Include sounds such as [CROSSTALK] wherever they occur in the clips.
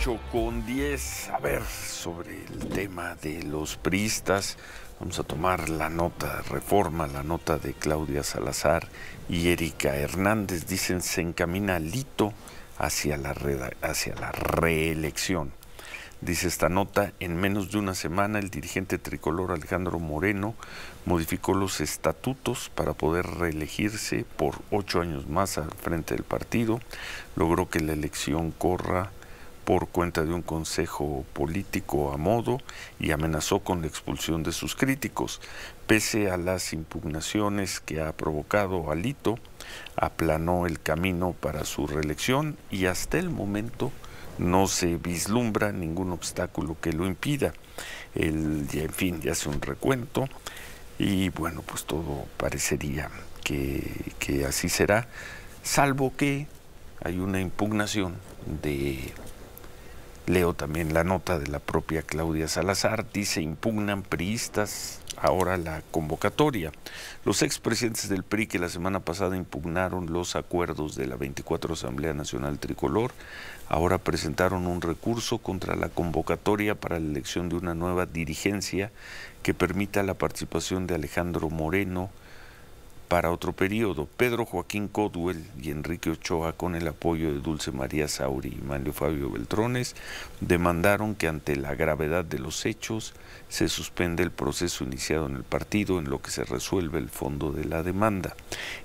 8 con 10. A ver, sobre el tema de los priistas, vamos a tomar la nota reforma, la nota de Claudia Salazar y Erika Hernández. Dicen se encamina Lito hacia la, hacia la reelección. Dice esta nota, en menos de una semana el dirigente tricolor Alejandro Moreno modificó los estatutos para poder reelegirse por ocho años más al frente del partido, logró que la elección corra por cuenta de un consejo político a modo y amenazó con la expulsión de sus críticos. Pese a las impugnaciones que ha provocado Alito, aplanó el camino para su reelección y hasta el momento no se vislumbra ningún obstáculo que lo impida. El, en fin, ya hace un recuento y bueno, pues todo parecería que, que así será, salvo que hay una impugnación de Leo también la nota de la propia Claudia Salazar, dice impugnan priistas ahora la convocatoria. Los expresidentes del PRI que la semana pasada impugnaron los acuerdos de la 24 Asamblea Nacional Tricolor, ahora presentaron un recurso contra la convocatoria para la elección de una nueva dirigencia que permita la participación de Alejandro Moreno, para otro periodo. Pedro Joaquín Codwell y Enrique Ochoa, con el apoyo de Dulce María Sauri y Manlio Fabio Beltrones, demandaron que ante la gravedad de los hechos se suspende el proceso iniciado en el partido en lo que se resuelve el fondo de la demanda.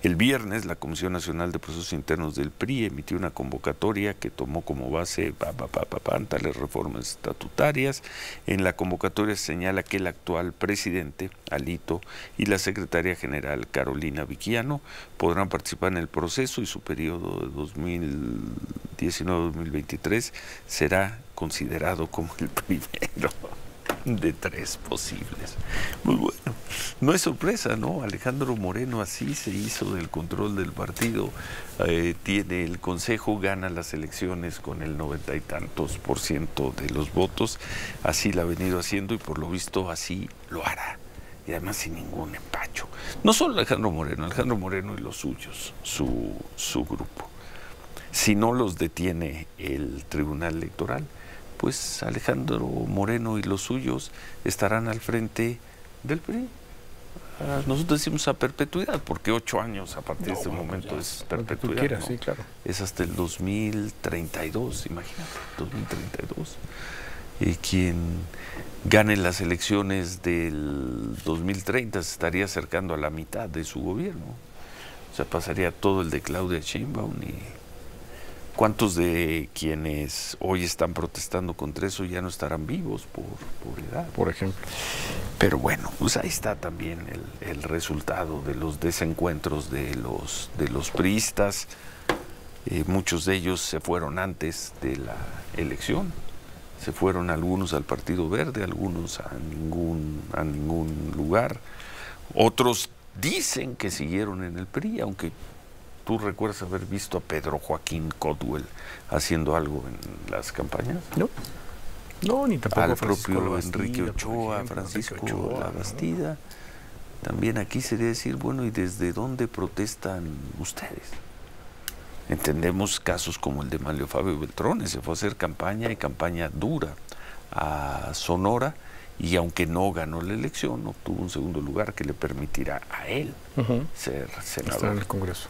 El viernes, la Comisión Nacional de Procesos Internos del PRI emitió una convocatoria que tomó como base pa, tales reformas estatutarias. En la convocatoria se señala que el actual presidente, Alito, y la secretaria general, Carolina Viquiano podrán participar en el proceso y su periodo de 2019-2023 será considerado como el [LAUGHS] primero de tres posibles. Muy bueno, no es sorpresa, ¿no? Alejandro Moreno así se hizo del control del partido, eh, tiene el Consejo, gana las elecciones con el noventa y tantos por ciento de los votos, así la ha venido haciendo y por lo visto así lo hará y además sin ningún empacho. No solo Alejandro Moreno, Alejandro Moreno y los suyos, su, su grupo. Si no los detiene el Tribunal Electoral, pues Alejandro Moreno y los suyos estarán al frente del PRI. Ah, nosotros decimos a perpetuidad, porque ocho años a partir de este momento es perpetuidad. sí, claro. Es hasta el 2032, imagínate, 2032. Y quien gane las elecciones del 2030 se estaría acercando a la mitad de su gobierno. O sea, pasaría todo el de Claudia Sheinbaum y cuántos de quienes hoy están protestando contra eso ya no estarán vivos por, por edad. Por ejemplo. Pero bueno, pues ahí está también el, el resultado de los desencuentros de los, de los priistas. Eh, muchos de ellos se fueron antes de la elección se fueron algunos al Partido Verde, algunos a ningún, a ningún lugar. Otros dicen que siguieron en el PRI, aunque tú recuerdas haber visto a Pedro Joaquín Codwell haciendo algo en las campañas. No. No, ni tampoco al propio Enrique Ochoa, Francisco La Bastida. También aquí sería decir, bueno, ¿y desde dónde protestan ustedes? Entendemos casos como el de Manlio Fabio Beltrones, se fue a hacer campaña y campaña dura a Sonora y aunque no ganó la elección, obtuvo un segundo lugar que le permitirá a él ser senador. en el Congreso.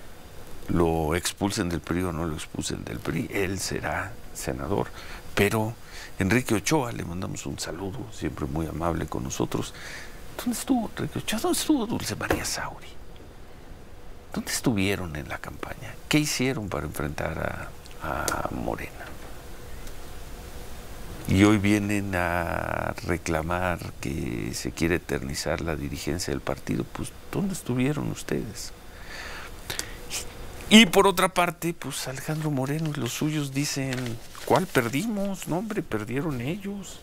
Lo expulsen del PRI o no lo expulsen del PRI, él será senador. Pero Enrique Ochoa, le mandamos un saludo, siempre muy amable con nosotros. ¿Dónde estuvo Enrique Ochoa? ¿Dónde estuvo Dulce María Sauri? ¿Dónde estuvieron en la campaña? ¿Qué hicieron para enfrentar a, Morena? Y hoy vienen a reclamar que se quiere eternizar la dirigencia del partido. Pues, ¿dónde estuvieron ustedes? Y por otra parte, pues Alejandro Moreno y los suyos dicen, ¿cuál perdimos? No, hombre, perdieron ellos.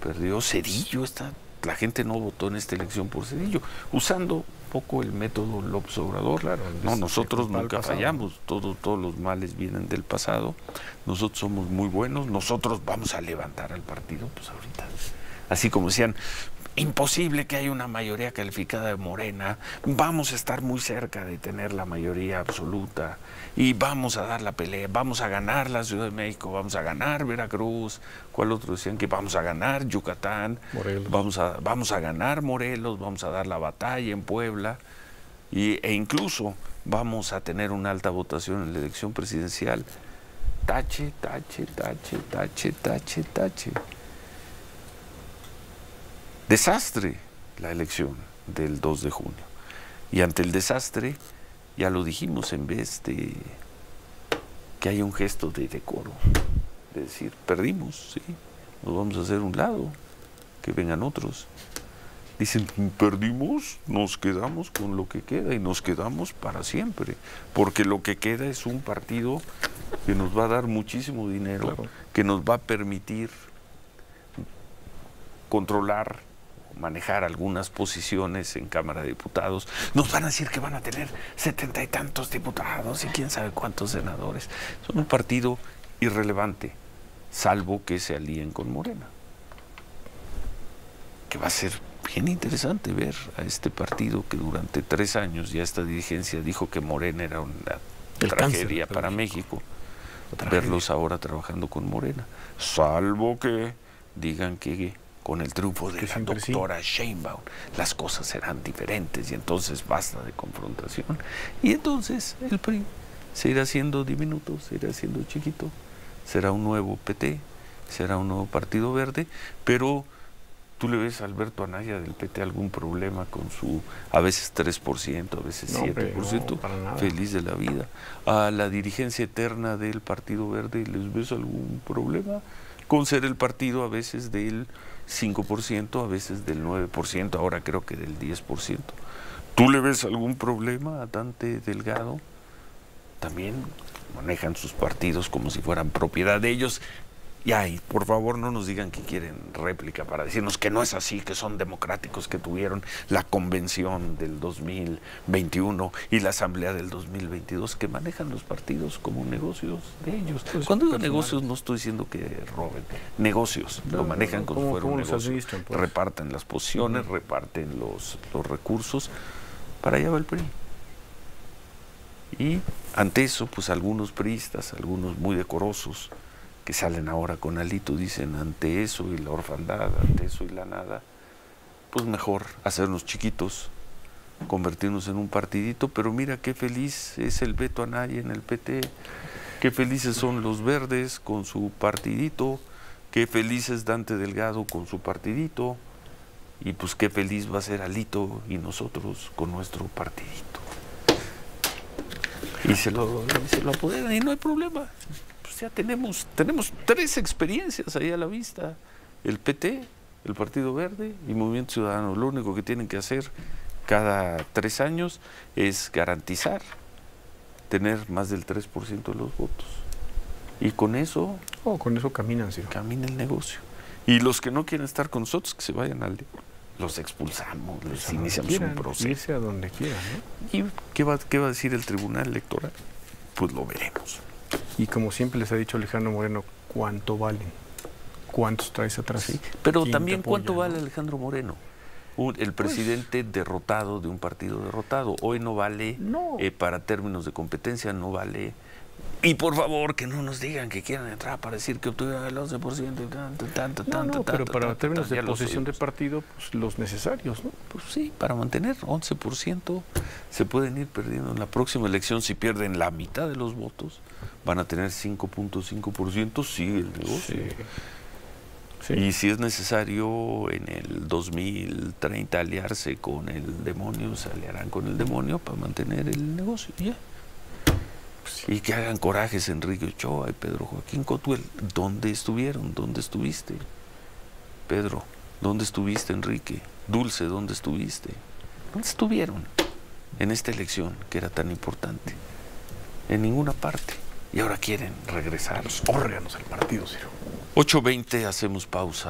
Perdió Cedillo, está, la gente no votó en esta elección por Cedillo, usando poco el método López Obrador. Claro, no, nosotros nunca fallamos, todos los males vienen del pasado, nosotros somos muy buenos, nosotros vamos a levantar al partido, pues ahorita. Así como decían, imposible que haya una mayoría calificada de Morena, vamos a estar muy cerca de tener la mayoría absoluta y vamos a dar la pelea, vamos a ganar la Ciudad de México, vamos a ganar Veracruz, ¿cuál otro decían que vamos a ganar Yucatán, vamos a, vamos a ganar Morelos, vamos a dar la batalla en Puebla. Y, e incluso vamos a tener una alta votación en la elección presidencial. Tache, tache, tache, tache, tache, tache. Desastre la elección del 2 de junio. Y ante el desastre, ya lo dijimos, en vez de que haya un gesto de decoro, de decir, perdimos, sí, nos vamos a hacer un lado, que vengan otros. Dicen, perdimos, nos quedamos con lo que queda y nos quedamos para siempre, porque lo que queda es un partido que nos va a dar muchísimo dinero, que nos va a permitir controlar manejar algunas posiciones en Cámara de Diputados. Nos van a decir que van a tener setenta y tantos diputados y quién sabe cuántos senadores. Son un partido irrelevante, salvo que se alíen con Morena. Que va a ser bien interesante ver a este partido que durante tres años ya esta dirigencia dijo que Morena era una tragedia para México. Verlos ahora trabajando con Morena. Salvo que digan que con el triunfo de la doctora Sheinbaum, las cosas serán diferentes y entonces basta de confrontación. Y entonces el PRI se irá haciendo diminuto, se irá haciendo chiquito, será un nuevo PT, será un nuevo Partido Verde, pero ¿Tú le ves a Alberto Anaya del PT algún problema con su a veces 3%, a veces 7%? feliz de la vida. A la dirigencia eterna del Partido Verde, ¿les ves algún problema con ser el partido a veces del 5%, a veces del 9%, ahora creo que del 10%. ¿Tú le ves algún problema a Dante Delgado? También manejan sus partidos como si fueran propiedad de ellos y ay, por favor no nos digan que quieren réplica para decirnos que no es así, que son democráticos, que tuvieron la convención del 2021 y la asamblea del 2022, que manejan los partidos como negocios de ellos. Pues, Cuando digo negocios no estoy diciendo que roben, negocios, lo manejan como si fuera un negocio. Pues? Reparten las posiciones, reparten los, los recursos, para allá va el PRI. Y ante eso, pues algunos priistas, algunos muy decorosos, que salen ahora con Alito, dicen ante eso y la orfandad, ante eso y la nada, pues mejor hacernos chiquitos, convertirnos en un partidito, pero mira qué feliz es el Beto Anaya en el PT, qué felices son los verdes con su partidito, qué feliz es Dante Delgado con su partidito, y pues qué feliz va a ser Alito y nosotros con nuestro partidito. Y se lo, se lo apoderan y no hay problema ya tenemos, tenemos tres experiencias ahí a la vista. El PT, el Partido Verde y Movimiento Ciudadano. Lo único que tienen que hacer cada tres años es garantizar tener más del 3% de los votos. Y con eso... Oh, con eso caminan, sí. Camina el negocio. Y los que no quieren estar con nosotros, que se vayan al... Los expulsamos, les iniciamos un proceso. Irse a donde quieran, ¿Y qué va, qué va a decir el Tribunal Electoral? Pues lo veremos. Y como siempre les ha dicho Alejandro Moreno, ¿cuánto valen? ¿Cuántos traes atrás? Sí, pero también cuánto vale Alejandro Moreno. el pues presidente derrotado de un partido derrotado. Hoy no vale, eh, para términos de competencia, no vale y por favor, que no nos digan que quieran entrar para decir que obtuvieron el 11% y tanto, tanto, tanto, pero para términos de posesión de partido, pues los necesarios, ¿no? Pues sí, para mantener 11% se pueden ir perdiendo en la próxima elección si pierden la mitad de los votos, van a tener 5.5%, sigue el negocio. Y si es necesario en el 2030 aliarse con el demonio, se aliarán con el demonio para mantener el negocio. Ya. Y que hagan corajes Enrique Ochoa y Pedro Joaquín Cotuel. ¿Dónde estuvieron? ¿Dónde estuviste? Pedro, ¿dónde estuviste, Enrique? Dulce, ¿dónde estuviste? ¿Dónde estuvieron en esta elección que era tan importante? En ninguna parte. Y ahora quieren regresar. Los órganos del partido, Ciro. 8.20, hacemos pausa.